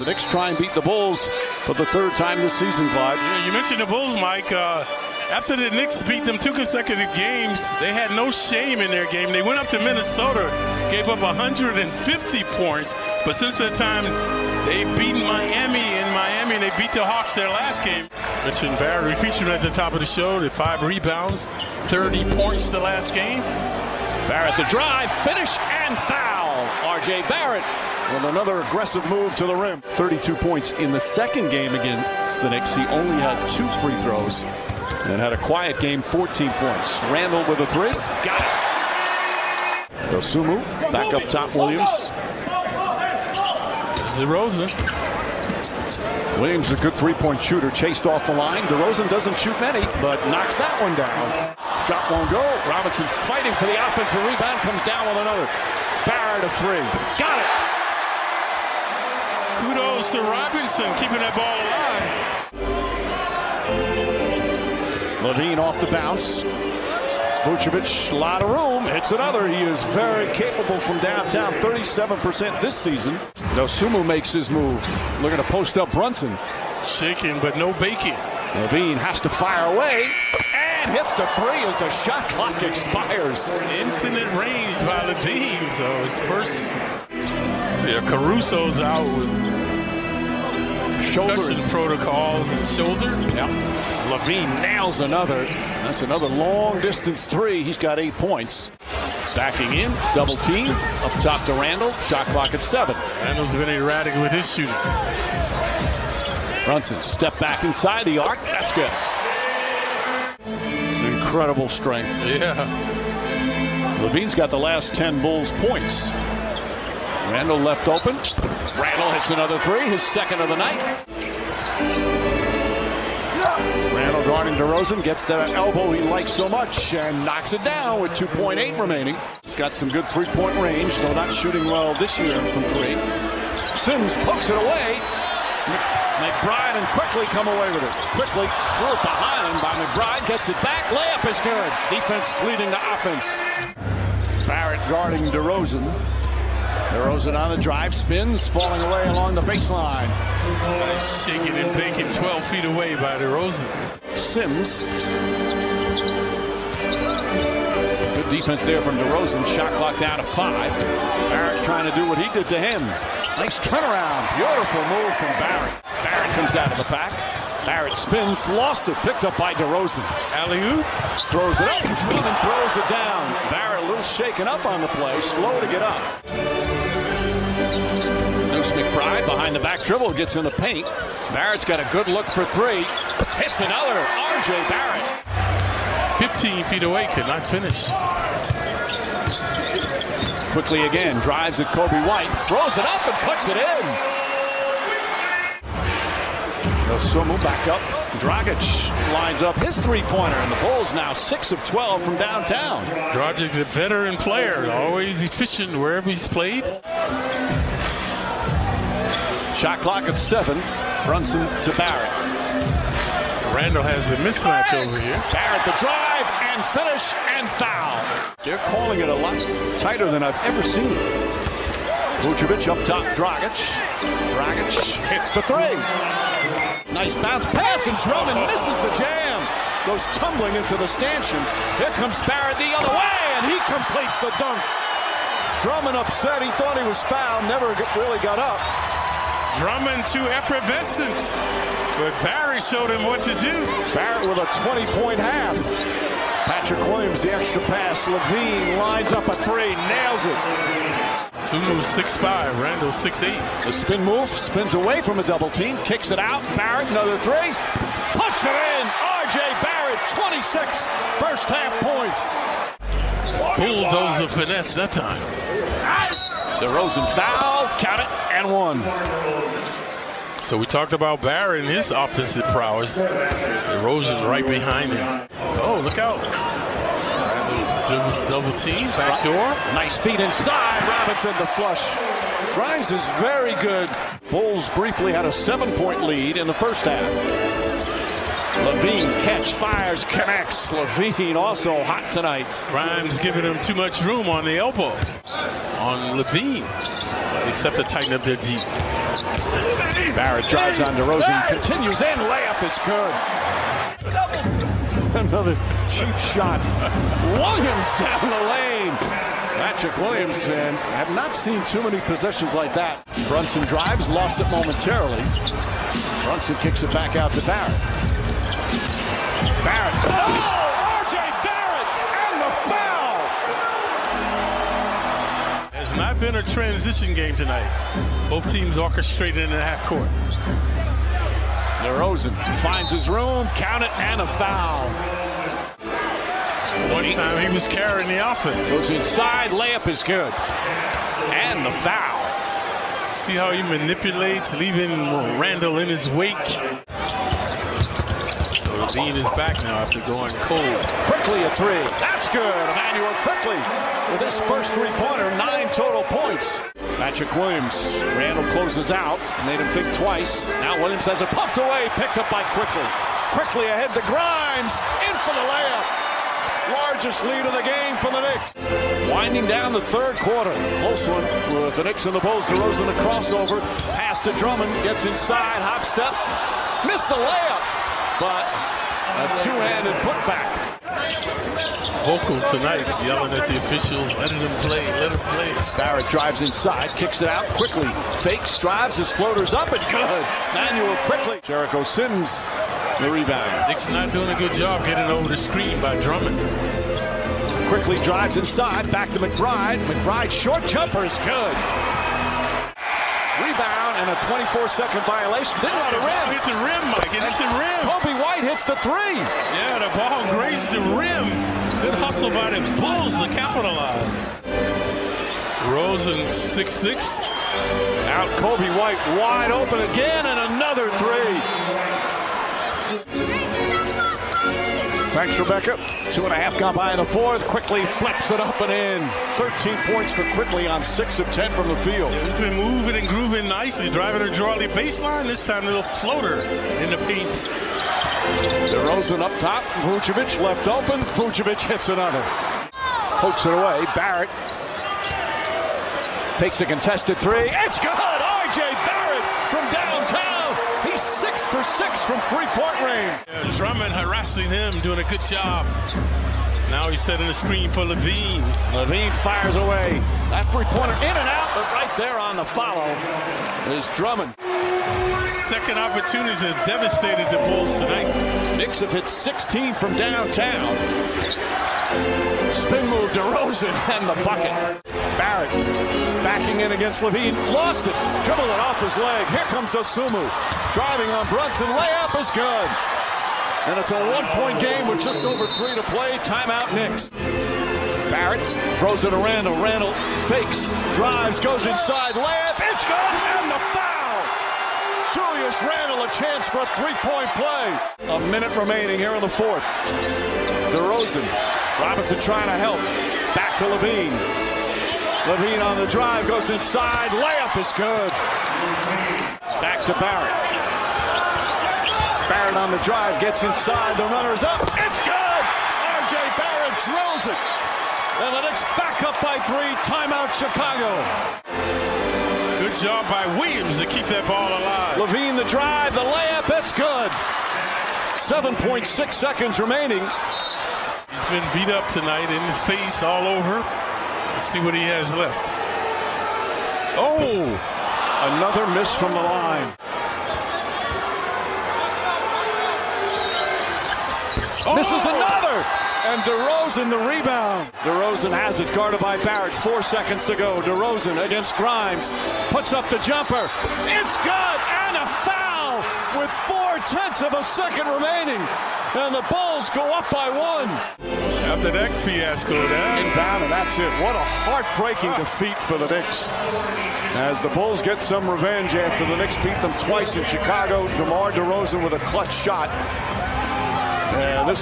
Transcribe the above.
The Knicks try and beat the Bulls for the third time this season, Clyde. Yeah, you mentioned the Bulls, Mike. Uh, after the Knicks beat them two consecutive games, they had no shame in their game. They went up to Minnesota, gave up 150 points, but since that time, they beat Miami in Miami, and they beat the Hawks their last game. Mentioned Barrett, we featured him at the top of the show, the five rebounds, 30 points the last game. Barrett the drive, finish, and foul. R.J. Barrett with another aggressive move to the rim. 32 points in the second game against the Knicks. He only had two free throws and had a quiet game, 14 points. Randle with a three. Got it. Dosunmu back up top, Williams. DeRozan. Williams, a good three-point shooter, chased off the line. DeRozan doesn't shoot many, but knocks that one down. Shot won't go. Robinson fighting for the offensive rebound, comes down with another. Barrett a three. Got it. Kudos to Robinson keeping that ball alive. LaVine off the bounce. Vucevic, a lot of room. Hits another. He is very capable from downtown. 37% this season. Dosunmu makes his move. Looking to post up Brunson. Shaking, but no baking. LaVine has to fire away and hits the three as the shot clock expires. Infinite range by LaVine. So his first. Yeah, Caruso's out with shoulder protocols and shoulder. Yeah. LaVine nails another. That's another long distance three. He's got eight points. Backing in, double team, up top to Randle. Shot clock at seven. Randle's been erratic with his shooting. Brunson step back inside the arc. That's good. Incredible strength. Yeah. LaVine's got the last 10 Bulls points. Randle left open. Randle hits another three, his second of the night. Randle guarding DeRozan, gets the elbow he likes so much and knocks it down with 2.8 remaining. He's got some good three-point range, though not shooting well this year from three. Sims pokes it away. McBride and quickly come away with it. Quickly throw it behind him by McBride. Gets it back. Layup is good. Defense leading to offense. Barrett guarding DeRozan. DeRozan on the drive, spins, falling away along the baseline. Nice shaking and baking 12 feet away by DeRozan. Sims. Good defense there from DeRozan. Shot clock down to five. Barrett trying to do what he did to him. Nice turnaround. Beautiful move from Barrett. Barrett comes out of the pack. Barrett spins, lost it, picked up by DeRozan. Alley-oop. Throws it up, and throws it down. Barrett a little shaken up on the play, slow to get up. Deuce McBride behind the back dribble, gets in the paint. Barrett's got a good look for three. Hits another, R.J. Barrett. 15 feet away, could not finish. Quickley again, drives at Coby White, throws it up and puts it in. Dosunmu back up. Dragic lines up his three-pointer, and the Bulls now 6 of 12 from downtown. Dragic, a veteran player, always efficient wherever he's played. Shot clock at 7. Brunson to Barrett. Randle has the mismatch over here. Barrett the drive and finish and foul. They're calling it a lot tighter than I've ever seen it. Vucevic up top, Dragic. Dragic hits the three. Nice bounce pass, and Drummond misses the jam. Goes tumbling into the stanchion. Here comes Barrett the other way, and he completes the dunk. Drummond upset. He thought he was fouled. Never really got up. Drummond too effervescent. But Barry showed him what to do. Barrett with a 20-point half. Patrick Williams, the extra pass. LaVine lines up a three, nails it. Sumu 6'5", Randle 6'8". The spin move, spins away from a double team, kicks it out. Barrett, another three. Puts it in. R.J. Barrett, 26 first half points. Bulldozer finesse that time. DeRozan foul, count it, and one. So we talked about Barrett and his offensive prowess. DeRozan right behind him. Oh, look out. Double team, back door. Nice feet inside. Robinson the flush. Grimes is very good. Bulls briefly had a seven-point lead in the first half. LaVine catch, fires, connects. LaVine also hot tonight. Grimes giving him too much room on the elbow on LaVine. Except to tighten up their deep. Barrett drives on DeRozan, continues in, layup is good. Another cheap shot. Williams down the lane. Patrick Williams, and have not seen too many possessions like that. Brunson drives, lost it momentarily. Brunson kicks it back out to Barrett. Barrett. Oh! Has not been a transition game tonight. Both teams orchestrated in the half court. DeRozan finds his room, count it, and a foul. One time he was carrying the offense. Goes inside, layup is good. And the foul. See how he manipulates, leaving Randle in his wake. So LaVine is back now after going cold. Quickley a three. That's good. Immanuel Quickley with his first three-pointer, nine total points. Patrick Williams. Randle closes out. Made him think twice. Now Williams has it pumped away. Picked up by Quickley. Quickley ahead to Grimes. In for the layup. Largest lead of the game for the Knicks. Winding down the third quarter. Close one with the Knicks and the Bulls. DeRozan the crossover. Pass to Drummond. Gets inside. Hop step. Missed a layup. But a two-handed putback. Vocal tonight, yelling at the officials, letting them play, let them play. Barrett drives inside, kicks it out Quickley. Fakes, drives, his floater's up and good. Manuel Quickley. Jericho Sims, the rebound. Knicks not doing a good job getting over the screen by Drummond. Quickley drives inside, back to McBride. McBride short jumper is good. Rebound and a 24-second violation. Didn't want to rim. Hit the rim, Mike. It hit the rim. Coby White hits the three. Yeah, the ball grazed the rim. Good hustle by the Bulls to capitalize. Rosen 6-6. Out Coby White wide open again and another three. Thanks, Rebecca. Two and a half gone by in the fourth. Quickley flips it up and in. 13 points for Quickley on 6 of 10 from the field. He's been moving and grooving nicely, driving a draw baseline. This time a little floater in the paint. DeRozan up top. Vucevic left open. Vucevic hits another. Pokes it away. Barrett takes a contested three. It's good. R.J. Barrett from downtown. He's six from three-point range. Yeah, Drummond harassing him, doing a good job. Now he's setting the screen for LaVine. LaVine fires away. That three-pointer in and out, but right there on the follow is Drummond. Second opportunities have devastated the Bulls tonight. Knicks have hit 16 from downtown. Spin move to Rosen and the bucket. Barrett backing in against LaVine. Lost it. Dribbled it off his leg. Here comes Dosunmu. Driving on Brunson. Layup is good. And it's a one-point game with just over three to play. Timeout Knicks. Barrett throws it to Randle. Randle fakes, drives, goes inside. Layup. It's good. And the foul. Julius Randle a chance for a three-point play. A minute remaining here in the fourth. DeRozan. Robinson trying to help. Back to LaVine. LaVine on the drive, goes inside. Layup is good. Back to Barrett. Barrett on the drive, gets inside. The runner's up. It's good. R.J. Barrett drills it. And the Knicks back up by three. Timeout Chicago. Good job by Williams to keep that ball alive. LaVine the drive, the layup, it's good. 7.6 seconds remaining. He's been beat up tonight in the face all over. Let's see what he has left. Oh, another miss from the line. Oh. This is another. And DeRozan the rebound. DeRozan has it guarded by Barrett. Four seconds to go. DeRozan against Grimes. Puts up the jumper. It's good. And a foul with four tenths of a second remaining. And the Bulls go up by one. After neck fiasco, that inbound, and that's it. What a heartbreaking defeat for the Knicks. As the Bulls get some revenge after the Knicks beat them twice in Chicago. DeMar DeRozan with a clutch shot. And this